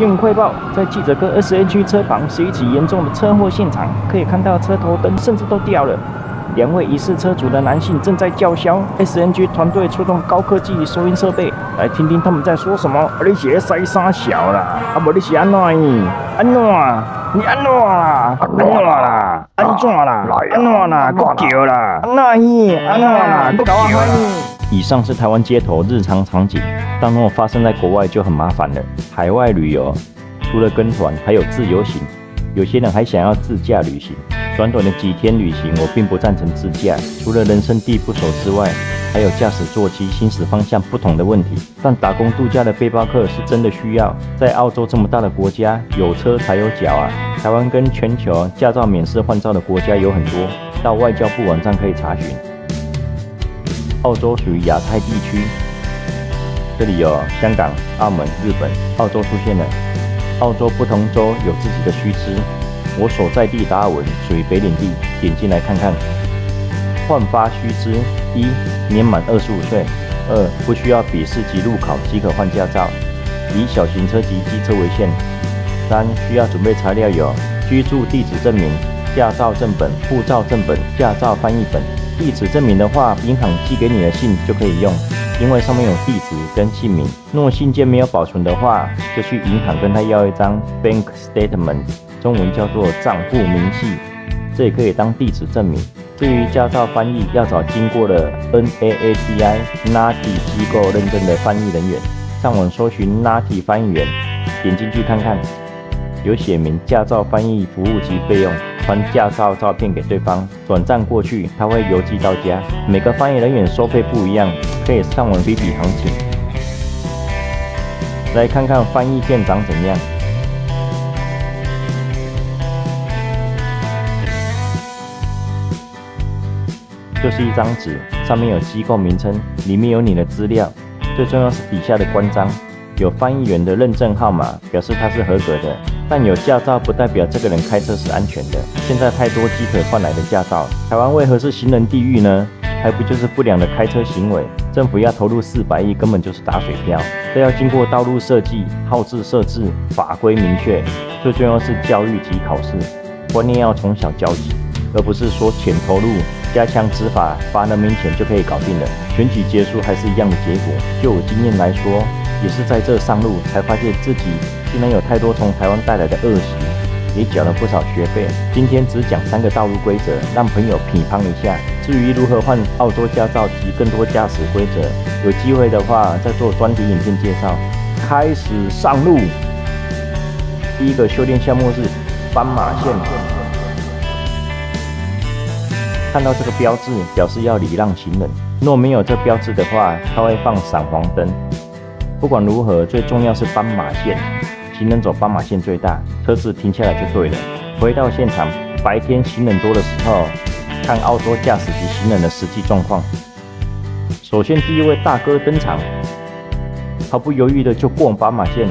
新闻汇报，在记者跟 S N 区车旁是一起严重的车祸现场，可以看到车头灯甚至都掉了。两位疑似车主的男性正在叫嚣，S N G 团队出动高科技收音设备，来听听他们在说什么。你鞋塞沙小啦？啊不，你是安怎？安怎？你安怎啦？安怎啦？安怎啦？安怎啦？不叫啦？安怎？安怎啦？不叫啦？以上是台湾街头日常场景，当若发生在国外就很麻烦了。海外旅游除了跟团，还有自由行，有些人还想要自驾旅行。短短的几天旅行，我并不赞成自驾。除了人生地不熟之外，还有驾驶座机、行驶方向不同的问题。但打工度假的背包客是真的需要。在澳洲这么大的国家，有车才有脚啊！台湾跟全球驾照免试换照的国家有很多，到外交部网站可以查询。澳洲属于亚太地区，这里有香港、澳门、日本、澳洲出现了。澳洲不同州有自己的须知。我所在地达尔文属于北领地，点进来看看。换发须知：一、年满二十五岁；二、不需要笔试及路考即可换驾照，以小型车及机车为限；三、需要准备材料有居住地址证明、驾照正本、护照正本、驾照翻译本。地址证明的话，银行寄给你的信就可以用，因为上面有地址跟姓名。若信件没有保存的话，就去银行跟他要一张 bank statement。中文叫做账户明细，这也可以当地址证明。至于驾照翻译，要找经过了 NAATI NATI 机构认证的翻译人员。上网搜寻 NATI 翻译员，点进去看看，有写明驾照翻译服务及费用，传驾照照片给对方，转账过去，他会邮寄到家。每个翻译人员收费不一样，可以上网比比行情。来看看翻译片长怎样。就是一张纸，上面有机构名称，里面有你的资料，最重要是底下的官章，有翻译员的认证号码，表示他是合格的。但有驾照不代表这个人开车是安全的。现在太多鸡腿换来的驾照，台湾为何是行人地狱呢？还不就是不良的开车行为？政府要投入四百亿，根本就是打水漂。这要经过道路设计、号志设置、法规明确，最重要是教育及考试，观念要从小教起，而不是说浅投入。加强执法，罚人民钱就可以搞定了。选举结束还是一样的结果。就我经验来说，也是在这上路才发现自己竟然有太多从台湾带来的恶习，也缴了不少学费。今天只讲三个道路规则，让朋友品尝一下。至于如何换澳洲驾照及更多驾驶规则，有机会的话再做专题影片介绍。开始上路，第一个修炼项目是斑马线。看到这个标志，表示要礼让行人。若没有这标志的话，它会放闪黄灯。不管如何，最重要是斑马线，行人走斑马线最大，车子停下来就对了。回到现场，白天行人多的时候，看澳洲驾驶及行人的实际状况。首先，第一位大哥登场，毫不犹豫的就过斑马线，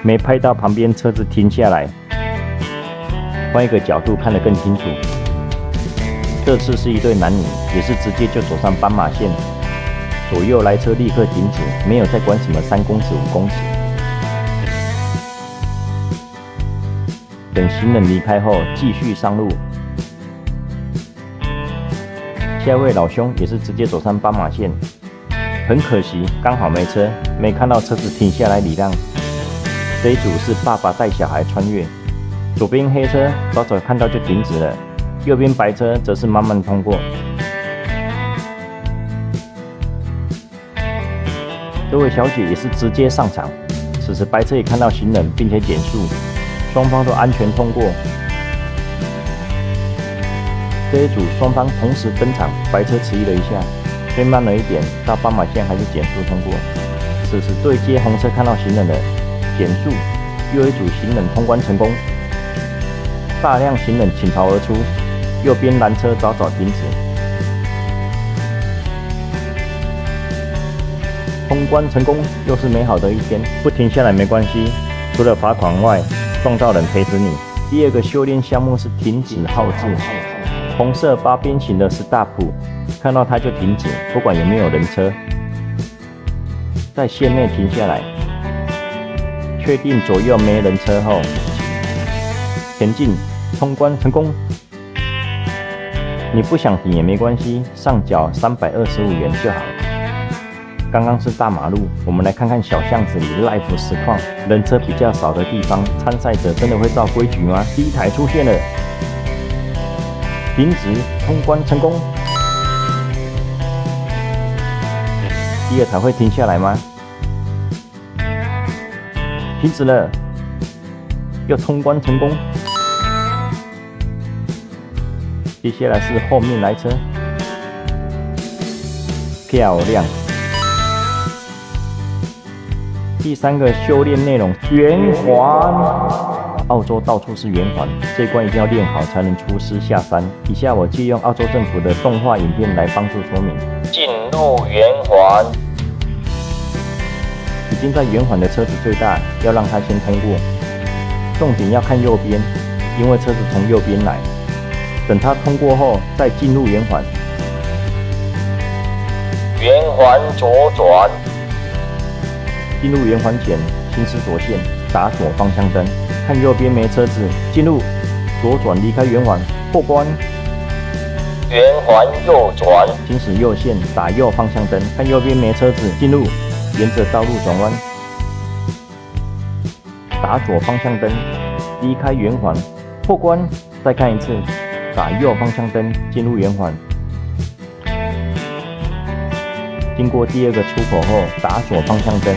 没拍到旁边车子停下来，换一个角度看得更清楚。这次是一对男女，也是直接就走上斑马线，左右来车立刻停止，没有再管什么三公尺五公尺。等行人离开后，继续上路。下一位老兄也是直接走上斑马线，很可惜，刚好没车，没看到车子停下来礼让。这一组是爸爸带小孩穿越，左边黑车早早看到就停止了。右边白车则是慢慢通过。这位小姐也是直接上场，此时白车也看到行人，并且减速，双方都安全通过。这一组双方同时登场，白车迟疑了一下，偏慢了一点，到斑马线还是减速通过。此时对接红车看到行人的减速，又一组行人通关成功，大量行人倾巢而出。右边蓝车早早停止，通关成功，又是美好的一天。不停下来没关系，除了罚款外，撞到人赔死你。第二个修炼项目是停止号志，红色八边形的 stop，看到它就停止，不管有没有人车，在线内停下来。确定左右没人车后，前进，通关成功。你不想停也没关系，上缴三百二十五元就好。刚刚是大马路，我们来看看小巷子里 live 实况。人车比较少的地方，参赛者真的会照规矩吗？第一台出现了，停止，通关成功。第二台会停下来吗？停止了，又通关成功。接下来是后面来车，漂亮。第三个修炼内容圆环，澳洲到处是圆环，这关一定要练好才能出师下山。以下我借用澳洲政府的动画影片来帮助说明。进入圆环，已经在圆环的车子最大，要让它先通过。重点要看右边，因为车子从右边来。等它通过后，再进入圆环。圆环左转。进入圆环前，行驶左线，打左方向灯，看右边没车子，进入，左转离开圆环，过关。圆环右转，行驶右线，打右方向灯，看右边没车子，进入，沿着道路转弯，打左方向灯，离开圆环，过关。再看一次，打右方向灯，进入圆环。经过第二个出口后，打左方向灯。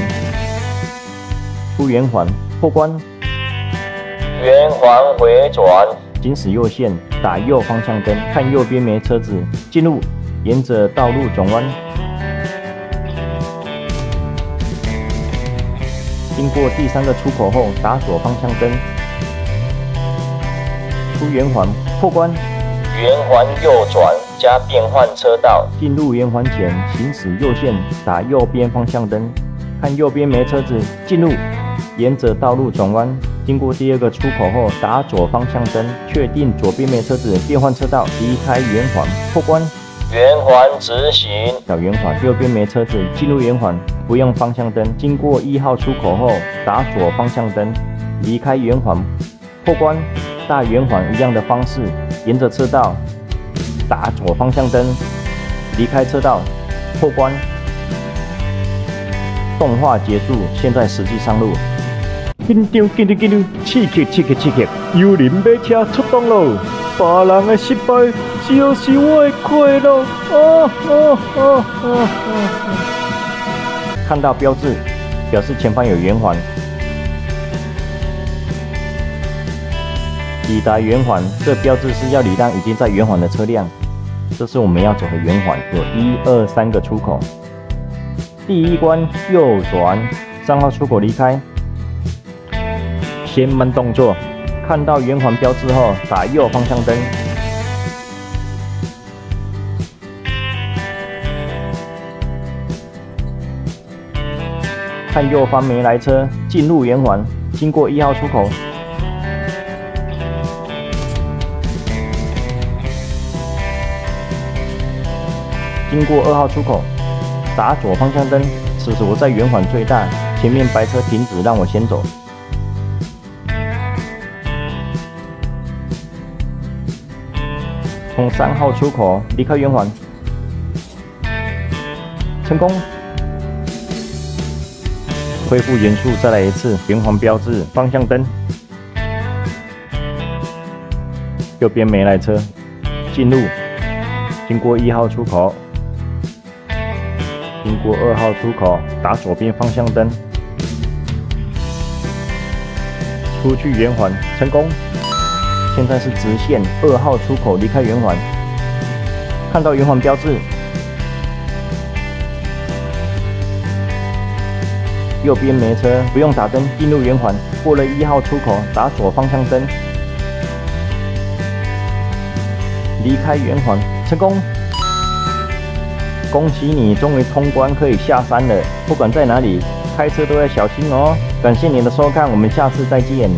出圆环破关，圆环回转，行驶右线，打右方向灯，看右边没车子，进入，沿着道路转弯，经过第三个出口后，打左方向灯，出圆环破关，圆环右转加变换车道，进入圆环前，行驶右线，打右边方向灯，看右边没车子，进入。沿着道路转弯，经过第二个出口后，打左方向灯，确定左边没车子，变换车道，离开圆环，破关。圆环直行，小圆环，右边没车子，进入圆环，不用方向灯。经过一号出口后，打左方向灯，离开圆环，破关。大圆环一样的方式，沿着车道，打左方向灯，离开车道，破关。动画结束，现在实际上路。紧张，紧张，紧张！刺激，刺激，刺激！幽灵马车出动喽！别人的失败就是我的快乐！啊啊啊啊啊！看到标志，表示前方有圆环。抵达圆环，这标志是要礼让已经在圆环的车辆。这是我们要走的圆环，有一二三个出口。第一关右转，三号出口离开。先慢动作，看到圆环标志后打右方向灯，看右方没来车，进入圆环，经过一号出口，经过二号出口，打左方向灯。此时我在圆环最大，前面白车停止，让我先走。从三号出口离开圆环，成功！恢复元素，再来一次圆环标志，方向灯，右边没来车，进入，经过一号出口，经过二号出口，打左边方向灯，出去圆环，成功！现在是直线二号出口离开圆环，看到圆环标志，右边没车，不用打灯，进入圆环，过了一号出口，打左方向灯，离开圆环，成功！恭喜你，终于通关，可以下山了。不管在哪里，开车都要小心哦。感谢你的收看，我们下次再见。